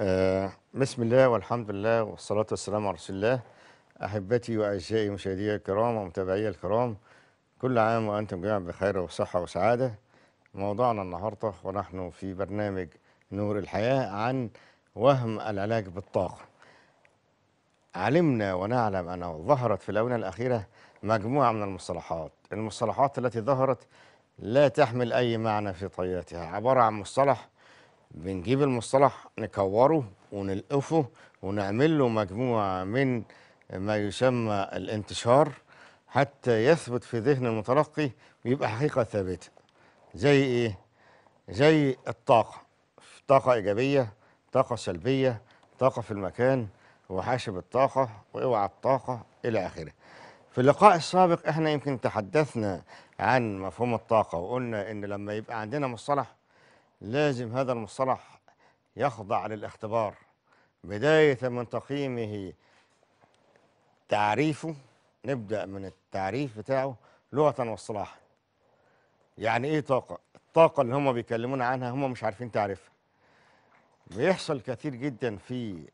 آه، بسم الله والحمد لله والصلاة والسلام على رسول الله. أحبتي وأعزائي مشاهدي الكرام ومتابعي الكرام كل عام وأنتم جميعا بخير وصحة وسعادة. موضوعنا النهاردة ونحن في برنامج نور الحياة عن وهم العلاج بالطاقة. علمنا ونعلم أنه ظهرت في الآونة الأخيرة مجموعة من المصطلحات. المصطلحات التي ظهرت لا تحمل أي معنى في طياتها عبارة عن مصطلح بنجيب المصطلح نكوره ونلقفه ونعمل له مجموعة من ما يسمى الانتشار حتى يثبت في ذهن المتلقي ويبقى حقيقة ثابتة. زي إيه؟ زي الطاقة. طاقة إيجابية طاقة سلبية طاقة في المكان وحاسب الطاقة وإوعى الطاقة إلى آخره. في اللقاء السابق إحنا يمكن تحدثنا عن مفهوم الطاقة وقلنا إن لما يبقى عندنا مصطلح لازم هذا المصطلح يخضع للاختبار. بداية من تقييمه تعريفه نبدأ من التعريف بتاعه لغة واصطلاحا. يعني إيه طاقة؟ الطاقة اللي هم بيكلمونا عنها هم مش عارفين تعرفها. بيحصل كثير جدا في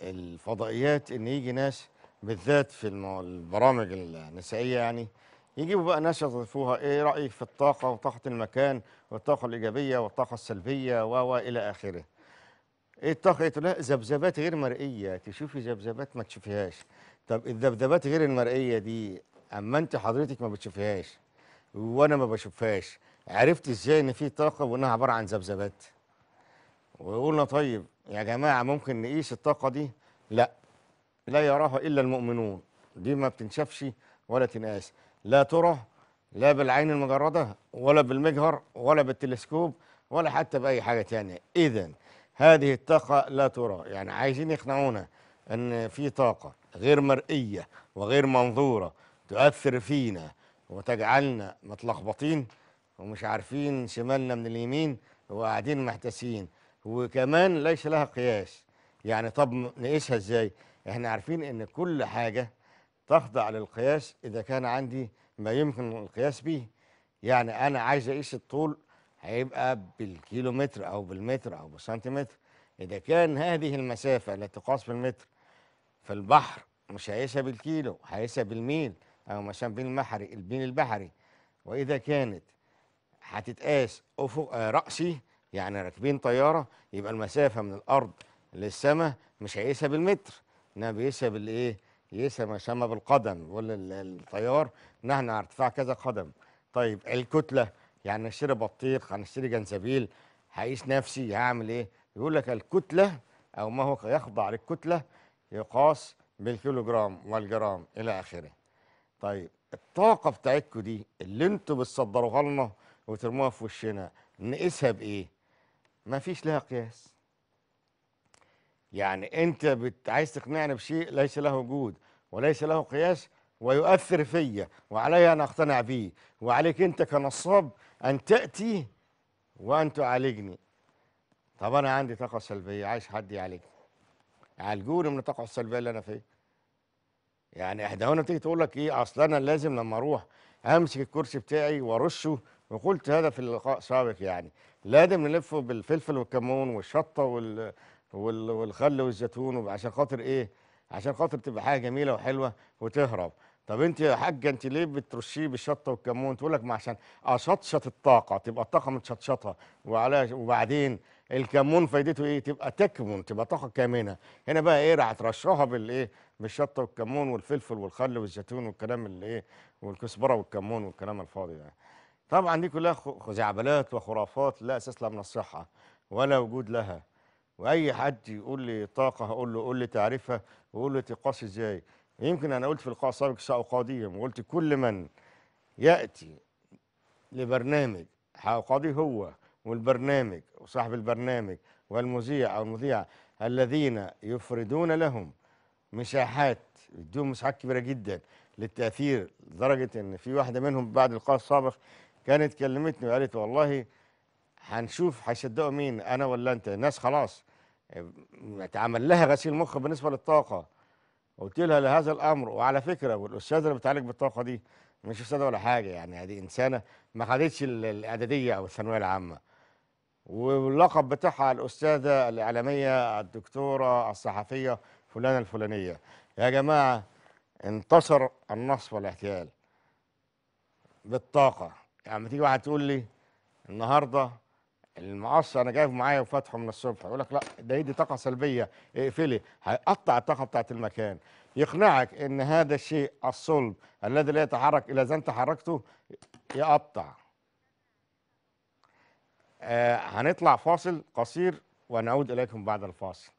الفضائيات إن يجي ناس بالذات في البرامج النسائية يعني يجيبوا بقى ناس يضيفوها. إيه رأيك في الطاقة وطاقة المكان والطاقة الإيجابية والطاقة السلبية و إلى آخره؟ إيه الطاقة؟ إيه؟ تقول لها ذبذبات غير مرئية؟ تشوفي ذبذبات ما تشوفيهاش. طب الذبذبات غير المرئية دي أما أنت حضرتك ما بتشوفيهاش وأنا ما بشوفهاش عرفت إزاي إن في طاقة وإنها عبارة عن ذبذبات؟ وقلنا طيب يا جماعة ممكن نقيس الطاقة دي؟ لا. لا يراها إلا المؤمنون. دي ما بتنشافش ولا تنقاس. لا ترى لا بالعين المجردة ولا بالمجهر ولا بالتلسكوب ولا حتى بأي حاجة تانية. إذا هذه الطاقة لا ترى يعني عايزين يقنعونا أن في طاقة غير مرئية وغير منظورة تؤثر فينا وتجعلنا متلخبطين ومش عارفين شمالنا من اليمين وقاعدين محتاسين. وكمان ليس لها قياس. يعني طب نقيسها إزاي؟ إحنا عارفين إن كل حاجة تخضع للقياس إذا كان عندي ما يمكن القياس به يعني أنا عايز أقيس الطول هيبقى بالكيلومتر أو بالمتر أو بالسنتيمتر. إذا كان هذه المسافة التي تقاس بالمتر في البحر مش هيقيسها بالكيلو هيقيسها بالميل أو مثلا بالمحري الميل البحري. وإذا كانت هتتقاس افق آه، رأسي يعني راكبين طيارة يبقى المسافة من الأرض للسماء مش هيقيسها بالمتر. انما بيقيسها بالإيه؟ يسمى بالقدم يقول ال- الطيار نحن على ارتفاع كذا قدم طيب الكتلة يعني نشتري بطيخ هنشتري جنزبيل هقيس نفسي هعمل إيه؟ يقول لك الكتلة أو ما هو يخضع للكتلة يقاس بالكيلوجرام والجرام إلى آخره طيب الطاقة بتاعتكم دي اللي أنتوا بتصدروها لنا وترموها في وشنا نقيسها بإيه؟ ما فيش لها قياس. يعني أنت بت... عايز تقنعني بشيء ليس له وجود وليس له قياس ويؤثر فيا وعلي أن أقتنع به وعليك أنت كنصاب أن تأتي وأن تعالجني. طب أنا عندي طاقة سلبية عايز حد يعالجني. عالجوني من الطاقة السلبية اللي أنا فيها. يعني إحدى هنا تيجي تقول لك إيه أصل أنا لازم لما أروح أمسك الكرسي بتاعي وأرشه وقلت هذا في اللقاء السابق يعني لازم نلفه بالفلفل والكمون والشطة وال وال والخل والزيتون عشان خاطر إيه؟ عشان خاطر تبقى حاجة جميلة وحلوة وتهرب. طب انت يا حاجة انت ليه بترشيه بالشطة والكمون؟ تقول لك ما عشان أشطشط الطاقة تبقى الطاقة متشطشطة وعلى وبعدين الكمون فايدته إيه؟ تبقى تكمن تبقى طاقة كامنة. هنا بقى إيه؟ راح ترشها بالايه بالشطة والكمون والفلفل والخل والزيتون والكلام اللي إيه؟ والكزبرة والكمون والكلام الفاضي ده. طبعا دي كلها خزعبلات وخرافات لا أساس لها من الصحه ولا وجود لها. وأي حد يقول لي طاقة هقول له قول لي تعريفها وقول لي تقاس إزاي. يمكن أنا قلت في اللقاء السابق ساقاضيهم وقلت كل من يأتي لبرنامج هقاضيه هو والبرنامج وصاحب البرنامج والمذيع أو المذيعة الذين يفردون لهم مساحات يدوهم مساحات كبيرة جدا للتأثير لدرجة إن في واحدة منهم بعد اللقاء السابق كانت كلمتني وقالت والله هنشوف هيصدقوا مين أنا ولا أنت؟ الناس خلاص اتعمل لها غسيل مخ بالنسبة للطاقة. قلت لها لهذا الأمر وعلى فكرة والأستاذة اللي بتعالج بالطاقة دي مش أستاذة ولا حاجة يعني هذه إنسانة ما خدتش ال- الاعداديه أو الثانوية العامة. واللقب بتاعها الأستاذة الإعلامية الدكتورة الصحفية فلانة الفلانية. يا جماعة انتصر النصب والاحتيال بالطاقة. يعني تيجي واحد تقول لي النهارده المقص أنا جايبه معايا وفاتحه من الصبح يقول لك لا ده دي طاقة سلبية اقفلي هيقطع الطاقه بتاعت المكان. يقنعك إن هذا الشيء الصلب الذي لا يتحرك الا اذا أنت حركته يقطع. آه هنطلع فاصل قصير ونعود إليكم بعد الفاصل.